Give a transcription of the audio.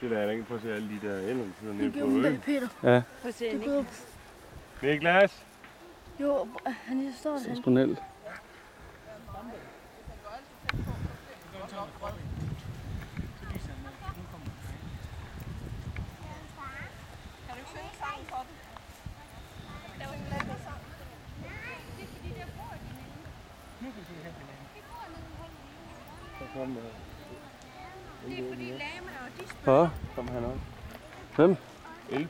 Det der er ikke på at se alle de der ender, der sidder Det nede på øen. Peter. Ja, Prøv at se, Det gjorde Niklas! Jo, han står der. sensationelt. Så kom, øh, Hvad? kom han. Hvem? El